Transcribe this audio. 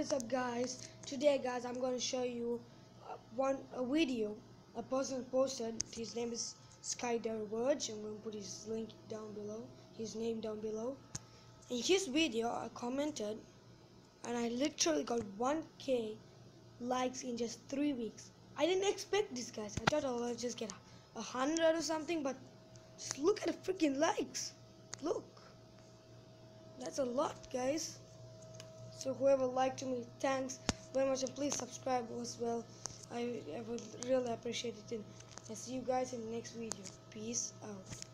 is up guys? Today guys i'm going to show you uh, one a video. A person posted his name is Sky Diverge i'm to put his link down below his name down below. In his video i commented and i literally got 1k likes in just three weeks. I didn't expect this guys. I thought i would just get a hundred or something but just look at the freaking likes. Look. That's a lot guys so whoever liked me thanks very much and please subscribe as well. I, I would really appreciate it and i see you guys in the next video. Peace out